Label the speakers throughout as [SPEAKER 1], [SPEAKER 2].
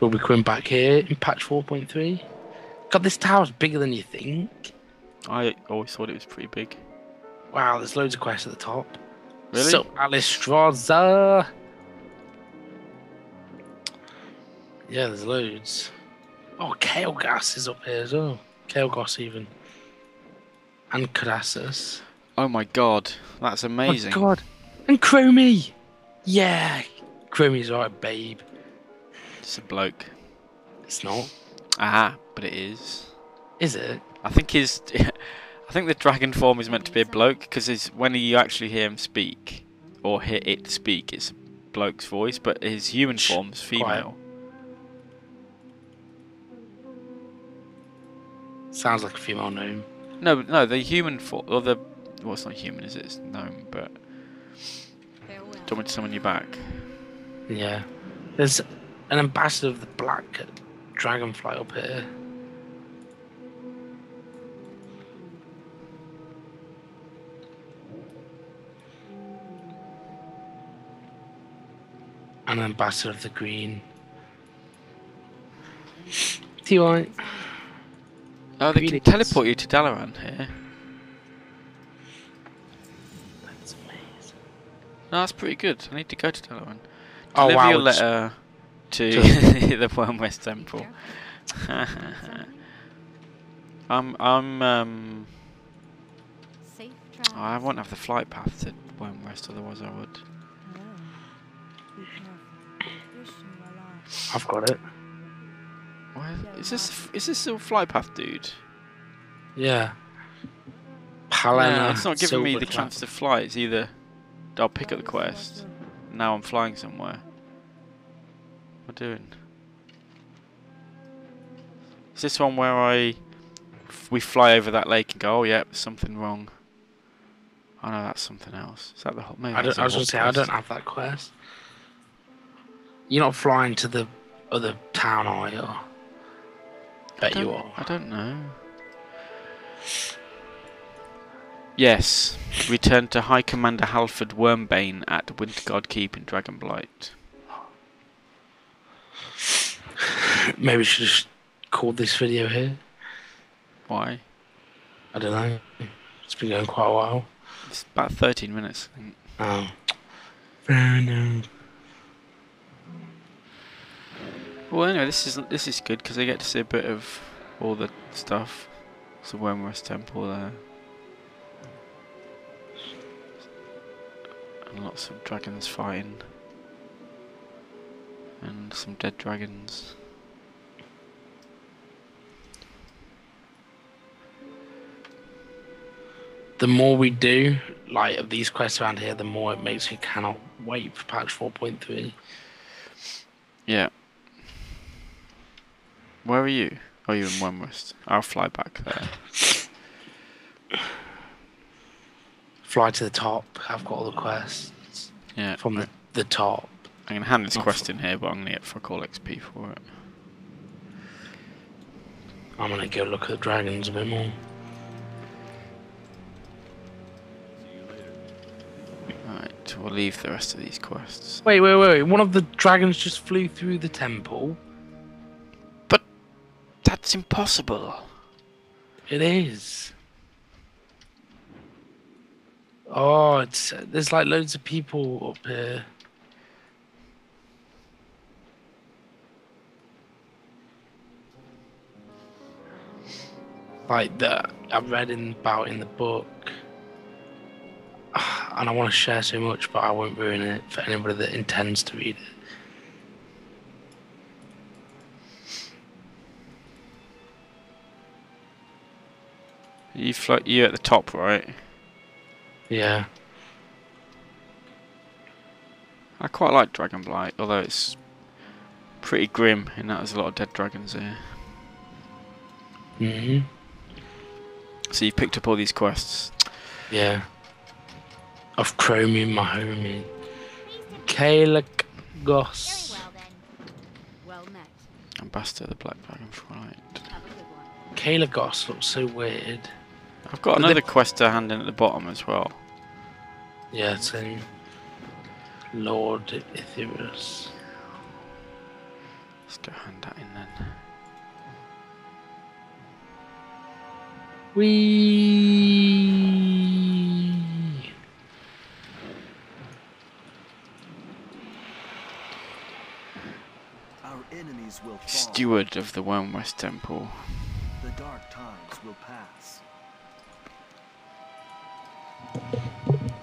[SPEAKER 1] We'll be coming back here in patch 4.3. God, this tower's bigger than you think.
[SPEAKER 2] I always thought it was pretty big.
[SPEAKER 1] Wow, there's loads of quests at the top.
[SPEAKER 2] Really?
[SPEAKER 1] So, Alexstrasza. Yeah, there's loads. Oh, Kalecgos is up here as well. Kalecgos, even. And Krasus.
[SPEAKER 2] Oh my god, that's oh amazing.
[SPEAKER 1] Oh, God. And Chromie. Yeah. Chromie's alright, babe.
[SPEAKER 2] It's a bloke.
[SPEAKER 1] It's not.
[SPEAKER 2] Aha, but it is.
[SPEAKER 1] Is it?
[SPEAKER 2] I think his, I think the dragon form is meant to be a bloke because when you actually hear him speak or hear it speak, it's a bloke's voice, but his human
[SPEAKER 1] Shh,
[SPEAKER 2] form's female.
[SPEAKER 1] Sounds like a female gnome.
[SPEAKER 2] No, no, the human form or the well, it's not human, is it? It's gnome, but do you want me to summon you back?
[SPEAKER 1] Yeah. There's an ambassador of the black dragonfly up here. An ambassador of the green. Do you want?
[SPEAKER 2] Oh, they can teleport you to Dalaran here.
[SPEAKER 1] That's amazing.
[SPEAKER 2] No, that's pretty good. I need to go to Dalaran.
[SPEAKER 1] Oh,
[SPEAKER 2] Deliver
[SPEAKER 1] wow,
[SPEAKER 2] your
[SPEAKER 1] it's-
[SPEAKER 2] letter to
[SPEAKER 1] to-
[SPEAKER 2] the Wyrmrest Temple. I'm, I'm, um, oh, I won't have the flight path to Wyrmrest, otherwise I would.
[SPEAKER 1] I've got it.
[SPEAKER 2] Why is this? Is this a flight path, dude?
[SPEAKER 1] Yeah. Palena.
[SPEAKER 2] No, it's not giving me the chance to fly. It's either I'll pick up the quest. Now I'm flying somewhere. What am I doing? Is this one where I f- we fly over that lake and go, oh yeah, something wrong. Oh no, that's something else. Is that the whole? Maybe
[SPEAKER 1] I, don't, I was going to say, I don't have that quest. You're not flying to the other town, are you? Bet you are.
[SPEAKER 2] I don't know. Yes, return to High Commander Halford Wormbane at Wintergarde Keep in Dragonblight.
[SPEAKER 1] Maybe we should just call this video here.
[SPEAKER 2] Why?
[SPEAKER 1] I don't know. It's been going quite a while.
[SPEAKER 2] It's about 13 minutes. I think.
[SPEAKER 1] Oh. Fair enough.
[SPEAKER 2] Well, anyway, this is this is good because I get to see a bit of all the stuff. It's the Wyrmrest Temple there, and lots of dragons fighting, and some dead dragons.
[SPEAKER 1] The more we do, like, of these quests around here, the more it makes me cannot wait for patch 4.3.
[SPEAKER 2] Yeah. Where are you? Oh, you're in Wyrmrest. I'll fly back there.
[SPEAKER 1] Fly to the top. I've got all the quests
[SPEAKER 2] Yeah.
[SPEAKER 1] from the, the top.
[SPEAKER 2] I'm gonna hand this
[SPEAKER 1] Oh,
[SPEAKER 2] quest in here, but I'm gonna get fuck all XP for it.
[SPEAKER 1] I'm going to go look at the dragons a bit more.
[SPEAKER 2] Leave the rest of these quests.
[SPEAKER 1] Wait, wait, wait. One of the dragons just flew through the temple.
[SPEAKER 2] But that's impossible.
[SPEAKER 1] It is. Oh, it's there's like loads of people up here. Like that I've read in about in the book. And I want to share so much, but I won't ruin it for anybody that intends to read it.
[SPEAKER 2] You float. You at the top, right?
[SPEAKER 1] Yeah.
[SPEAKER 2] I quite like Dragonblight, although it's pretty grim and that there's a lot of dead dragons here.
[SPEAKER 1] hmm
[SPEAKER 2] So you've picked up all these quests.
[SPEAKER 1] Yeah. Of Chromium, my homie. Kayla Goss.
[SPEAKER 3] Well then. Well met.
[SPEAKER 2] Ambassador of the Black Dragonflight.
[SPEAKER 3] Have a good.
[SPEAKER 1] Kalecgos looks so weird.
[SPEAKER 2] I've got
[SPEAKER 1] But
[SPEAKER 2] another
[SPEAKER 1] they-
[SPEAKER 2] quest to hand in at the bottom as well.
[SPEAKER 1] Yeah, same. Lord Itharius.
[SPEAKER 2] Let's go hand that in then.
[SPEAKER 1] Wee.
[SPEAKER 2] Steward of the Wyrmrest Temple.
[SPEAKER 4] The dark times will pass.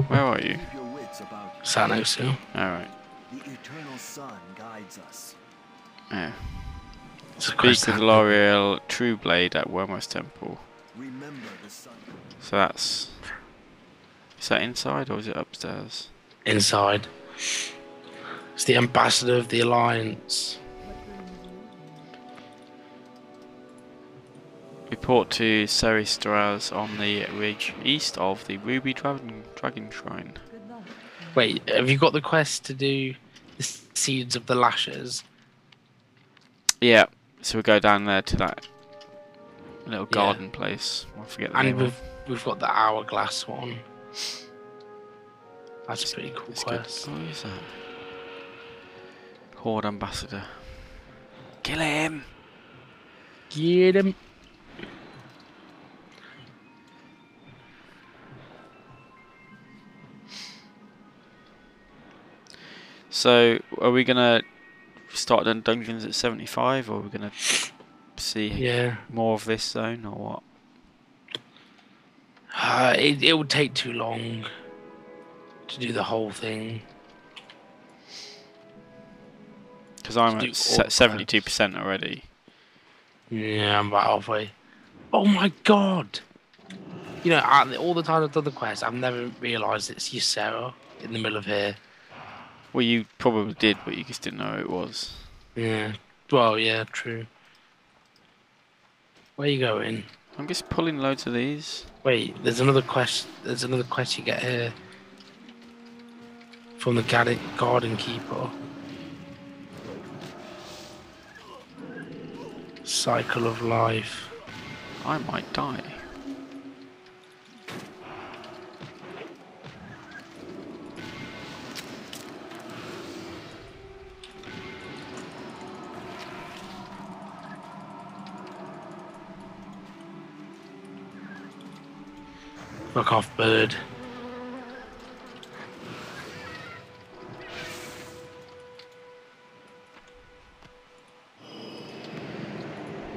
[SPEAKER 2] Where are you?
[SPEAKER 4] Keep your wits about you.
[SPEAKER 1] Sat next to.
[SPEAKER 2] Alright.
[SPEAKER 4] The eternal sun guides us.
[SPEAKER 2] Yeah.
[SPEAKER 1] It's a
[SPEAKER 2] Speak
[SPEAKER 1] quest
[SPEAKER 2] with
[SPEAKER 1] that-
[SPEAKER 2] Lauriel Trueblade at Wyrmrest Temple.
[SPEAKER 4] Remember the sun.
[SPEAKER 2] So that's. Is that inside or is it upstairs?
[SPEAKER 1] inside. It's the ambassador of the alliance.
[SPEAKER 2] Report to Straz on the ridge east of the Ruby Dragon, Dragon Shrine.
[SPEAKER 1] Wait, have you got the quest to do the seeds of the lashes?
[SPEAKER 2] Yeah, so we go down there to that little
[SPEAKER 1] Yeah.
[SPEAKER 2] garden place. I forget the
[SPEAKER 1] And
[SPEAKER 2] name.
[SPEAKER 1] we've
[SPEAKER 2] of.
[SPEAKER 1] we've got the hourglass one. That's a pretty cool
[SPEAKER 2] It's good.
[SPEAKER 1] quest.
[SPEAKER 2] Oh, that? Horde Ambassador. Kill him!
[SPEAKER 1] Get him.
[SPEAKER 2] So, are we gonna start dun- dungeons at 75 or are we gonna see
[SPEAKER 1] Yeah.
[SPEAKER 2] more of this zone or what?
[SPEAKER 1] Uh, it it would take too long to do the whole thing.
[SPEAKER 2] Because I'm at se- 72% already.
[SPEAKER 1] Yeah, I'm about halfway. Oh my god! You know, all the time I've done the quest, I've never realised it's Ysera in the middle of here.
[SPEAKER 2] Well, you probably did, but you just didn't know who it was.
[SPEAKER 1] Yeah. Well, yeah, true. Where you going?
[SPEAKER 2] I'm just pulling loads of these.
[SPEAKER 1] Wait, there's another quest. There's another quest you get here from the garden keeper. Cycle of life.
[SPEAKER 2] I might die.
[SPEAKER 1] Off, bird.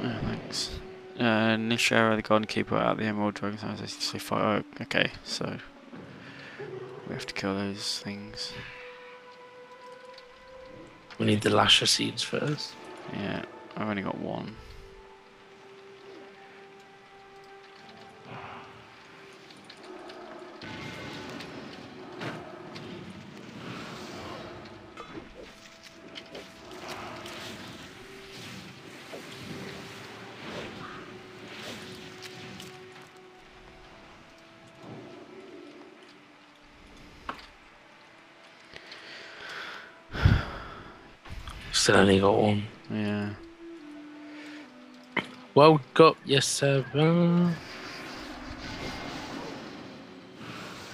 [SPEAKER 2] Oh, thanks. Uh, Nishara, the Garden Keeper, at the Emerald Dragon. I say fight. Oh, okay, so we have to kill those things.
[SPEAKER 1] We need the lasher seeds first.
[SPEAKER 2] Yeah, I've only got one.
[SPEAKER 1] Still only got one.
[SPEAKER 2] Yeah.
[SPEAKER 1] Woke up, yes sir.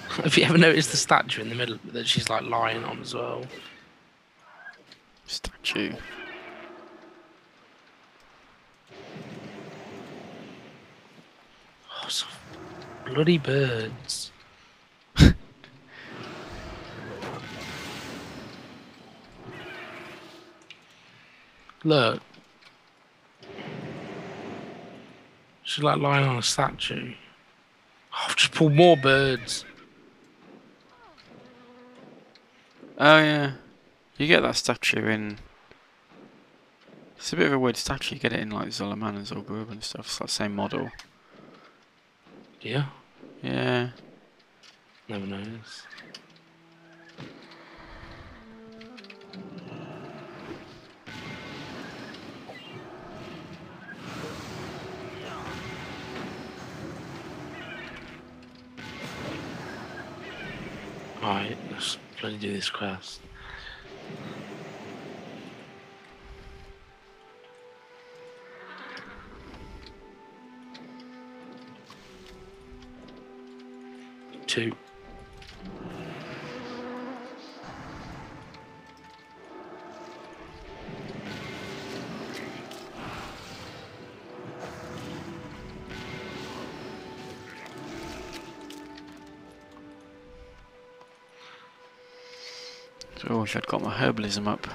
[SPEAKER 1] Have you ever noticed the statue in the middle that she's like lying on as well?
[SPEAKER 2] Statue.
[SPEAKER 1] Oh, some bloody birds. Look. She's like lying on a statue. Oh, I've just pulled more birds.
[SPEAKER 2] Oh yeah, you get that statue in. It's a bit of a weird statue. You get it in like Zul'Aman and Zul'Gurub and stuff. It's like the same model.
[SPEAKER 1] Yeah,
[SPEAKER 2] Yeah.
[SPEAKER 1] never noticed. Alright, let's bloody do this quest. Two.
[SPEAKER 2] So I wish I'd got my herbalism up.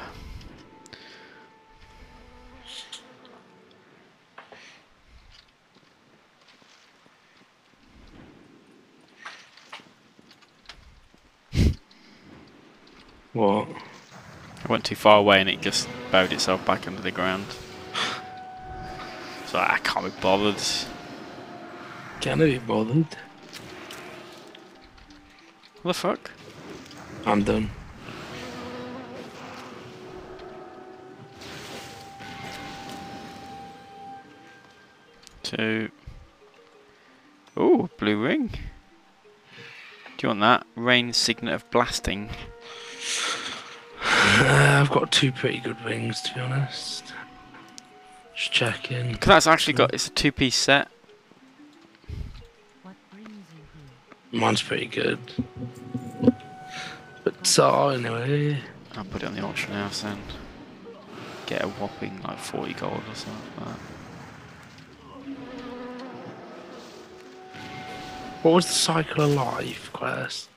[SPEAKER 1] What?
[SPEAKER 2] I went too far away and it just bowed itself back under the ground. So I can't be bothered.
[SPEAKER 1] Can I be bothered?
[SPEAKER 2] What the fuck?
[SPEAKER 1] I'm done.
[SPEAKER 2] Two. Ooh, blue ring. Do you want that? Rain signet of blasting.
[SPEAKER 1] Uh, I've got two pretty good rings, to be honest. Just checking.
[SPEAKER 2] 'Cause that's actually got, it's a two piece set.
[SPEAKER 3] What brings you here?
[SPEAKER 1] Mine's pretty good. But so anyway.
[SPEAKER 2] I'll put it on the auction house and Get a whopping like 40 gold or something like that.
[SPEAKER 1] What was the cycle of life quest?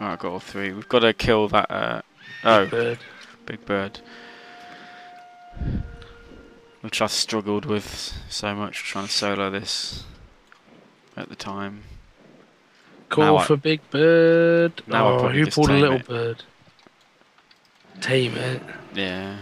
[SPEAKER 2] Alright, I got all three. We've got to kill that, uh, oh,
[SPEAKER 1] Bird.
[SPEAKER 2] big bird. Which I struggled with so much trying to solo this at the time.
[SPEAKER 1] Call
[SPEAKER 2] Now I-
[SPEAKER 1] for big bird.
[SPEAKER 2] Now
[SPEAKER 1] oh, who pulled a little
[SPEAKER 2] it.
[SPEAKER 1] bird? Tame it.
[SPEAKER 2] Yeah.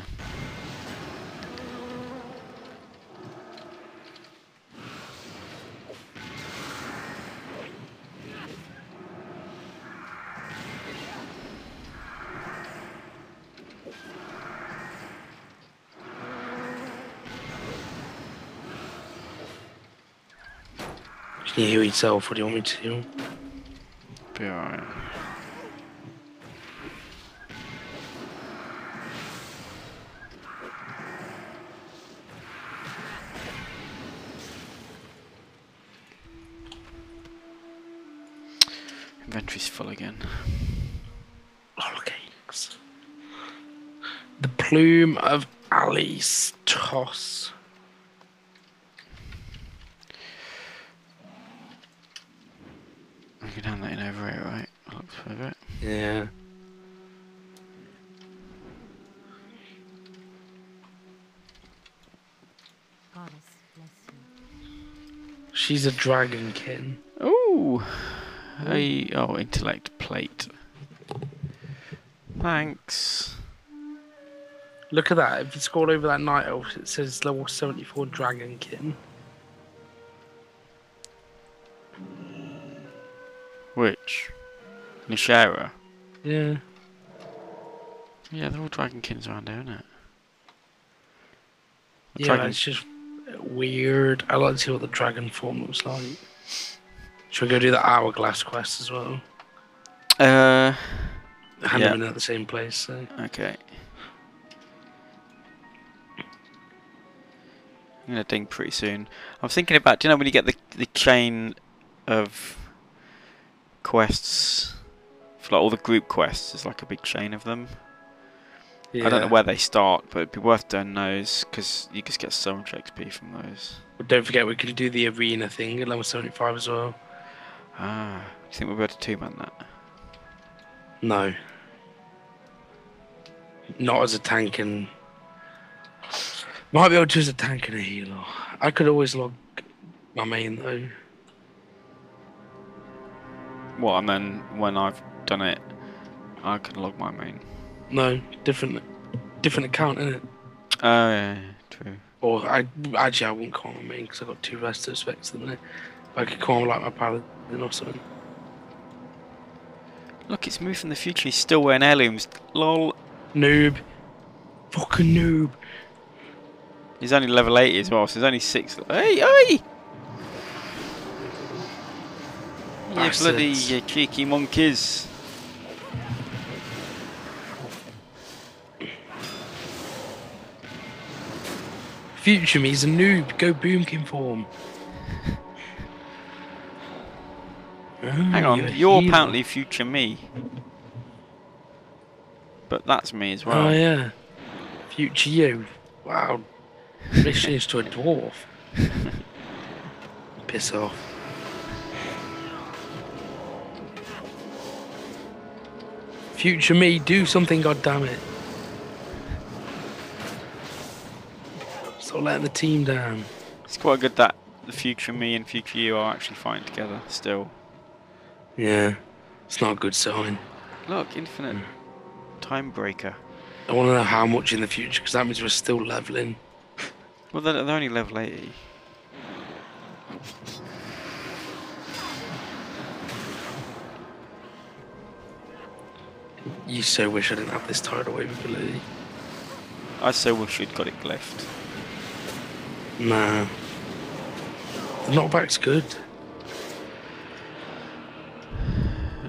[SPEAKER 1] You heal yourself? What do you want me to do?
[SPEAKER 2] Be alright. Inventory's full again.
[SPEAKER 1] Holocanes. The plume of Alice Toss.
[SPEAKER 2] I can hand that in over here, right? Looks over it.
[SPEAKER 1] Yeah.
[SPEAKER 3] Goddess bless you.
[SPEAKER 1] She's a dragonkin.
[SPEAKER 2] Ooh! A oh intellect plate. Thanks.
[SPEAKER 1] Look at that. If you scroll over that night elf, it says level 74 dragonkin.
[SPEAKER 2] Which? Nishara.
[SPEAKER 1] Yeah.
[SPEAKER 2] Yeah, they're all dragonkins around here, isn't it? The
[SPEAKER 1] Yeah,
[SPEAKER 2] dragon-
[SPEAKER 1] it's just weird. I like to see what the dragon form looks like. Should we go do the hourglass quest as well?
[SPEAKER 2] Uh,
[SPEAKER 1] Hand
[SPEAKER 2] Yeah.
[SPEAKER 1] them in at the same place. So.
[SPEAKER 2] okay. I'm gonna ding pretty soon. I'm thinking about, do you know when you get the the chain of quests, for like all the group quests, there's like a big chain of them. I don't know where they start, but it'd be worth doing those because you just get so much XP from those.
[SPEAKER 1] But don't forget, we could do the arena thing at level 75 as well.
[SPEAKER 2] Ah, do you think we'll be able to two-man that?
[SPEAKER 1] No. Not as a tank and. Might be able to as a tank and a healer. I could always log my main though.
[SPEAKER 2] What, and then when I've done it, I can log my main.
[SPEAKER 1] No, different, different account in it.
[SPEAKER 2] Oh, yeah, yeah, true.
[SPEAKER 1] Or I actually I wouldn't call my main because I've got two resto specs at the minute. I could call like my paladin or something.
[SPEAKER 2] Look, it's moved from the future. He's still wearing heirlooms. Lol.
[SPEAKER 1] Noob, fucking noob.
[SPEAKER 2] He's only level 80 as well, so he's only six. Hey, hey! You bloody you cheeky monkeys.
[SPEAKER 1] Future me's a noob. Go boomkin form.
[SPEAKER 2] Hang on, you're apparently future me. But that's me as well.
[SPEAKER 1] Oh yeah, future you. Wow, they changed to a dwarf. Piss off. Future me, do something, God damn it! Stop letting the team down.
[SPEAKER 2] It's quite good that the future me and future you are actually fighting together still.
[SPEAKER 1] Yeah, it's not a good sign.
[SPEAKER 2] Look, infinite hmm. time breaker.
[SPEAKER 1] I want to know how much in the future, because that means we're still leveling.
[SPEAKER 2] Well, they're, they're only level 80.
[SPEAKER 1] You so wish I didn't have this tidal wave ability.
[SPEAKER 2] I so wish we'd got it glyphed.
[SPEAKER 1] Nah. The knockback's good.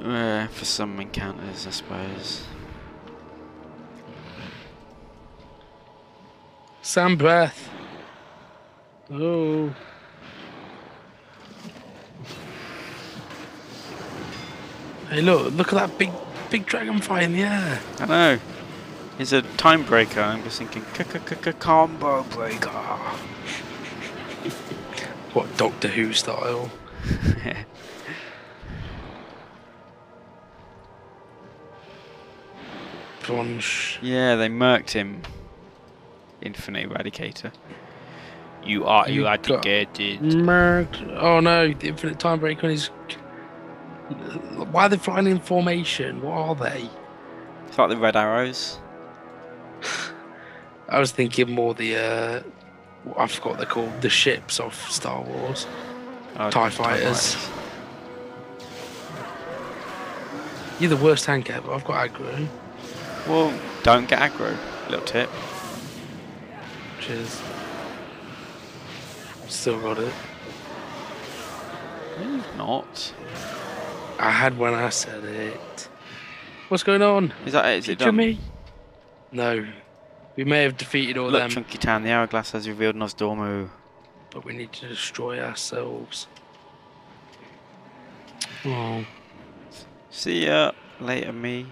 [SPEAKER 2] Uh, for some encounters, I suppose.
[SPEAKER 1] Sam breath. Oh. Hey, look! Look at that big, big dragonfly in the air.
[SPEAKER 2] I know. It's a time breaker. I'm just thinking, combo breaker.
[SPEAKER 1] What Doctor Who style? Plunge.
[SPEAKER 2] yeah, they murked him. Infinite Eradicator. You are
[SPEAKER 1] You
[SPEAKER 2] eradicated.
[SPEAKER 1] Merc. Oh no! The infinite time breaker on his. Why are they flying in formation? What are they?
[SPEAKER 2] It's like the red arrows.
[SPEAKER 1] I was thinking more the. uh I forgot what they're called. The ships of Star Wars.
[SPEAKER 2] Oh,
[SPEAKER 1] TIE fighters. You're the worst tank ever. I've got aggro.
[SPEAKER 2] Well, don't get aggro. Little tip.
[SPEAKER 1] Cheers. Still got it.
[SPEAKER 2] You've not.
[SPEAKER 1] I had when I said it. What's going on?
[SPEAKER 2] Is that it? Is it done?
[SPEAKER 1] me? No. We may have defeated all
[SPEAKER 2] Look,
[SPEAKER 1] them,
[SPEAKER 2] Chunkytown, the hourglass has revealed Nosdormu.
[SPEAKER 1] but we need to destroy ourselves. Oh,
[SPEAKER 2] See ya later, me.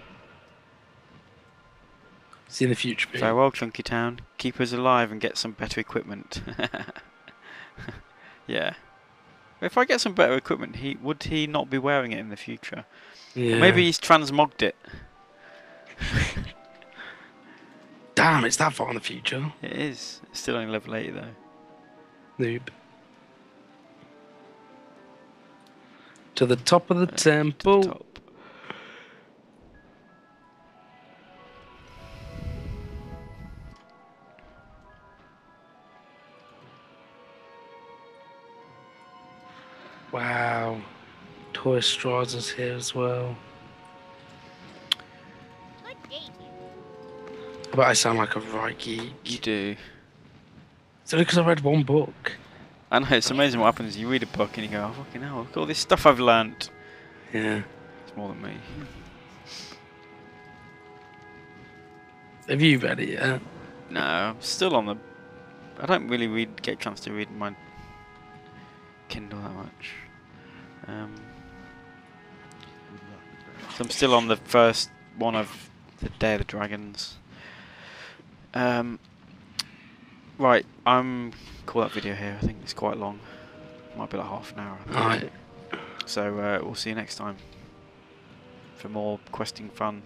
[SPEAKER 1] see in the future. Pete.
[SPEAKER 2] Farewell, Chunkytown. Keep us alive and get some better equipment. yeah. If I get some better equipment, he would he not be wearing it in the future?
[SPEAKER 1] Yeah.
[SPEAKER 2] Maybe he's transmogged it.
[SPEAKER 1] Damn, it's that far in the future.
[SPEAKER 2] It is. It's still only level 80 though.
[SPEAKER 1] Noob. To the top of the uh,
[SPEAKER 2] To the
[SPEAKER 1] temple.
[SPEAKER 2] top.
[SPEAKER 1] Wow. Toy Straws here as well. But I sound like a right geek.
[SPEAKER 2] You do.
[SPEAKER 1] It's only because I read one book.
[SPEAKER 2] I know, it's amazing what happens. You read a book and you go, oh, fucking hell, look at all this stuff I've learnt.
[SPEAKER 1] Yeah.
[SPEAKER 2] It's more than me.
[SPEAKER 1] Have you read it yet?
[SPEAKER 2] No, I'm still on the. I don't really read, get a chance to read my Kindle that much. Um, so I'm still on the first one of the Day of the Dragons. Um, right, I'm call that video here. I think it's quite long. Might be like half an hour. I.
[SPEAKER 1] Alright.
[SPEAKER 2] So uh, we'll see you next time for more questing fun.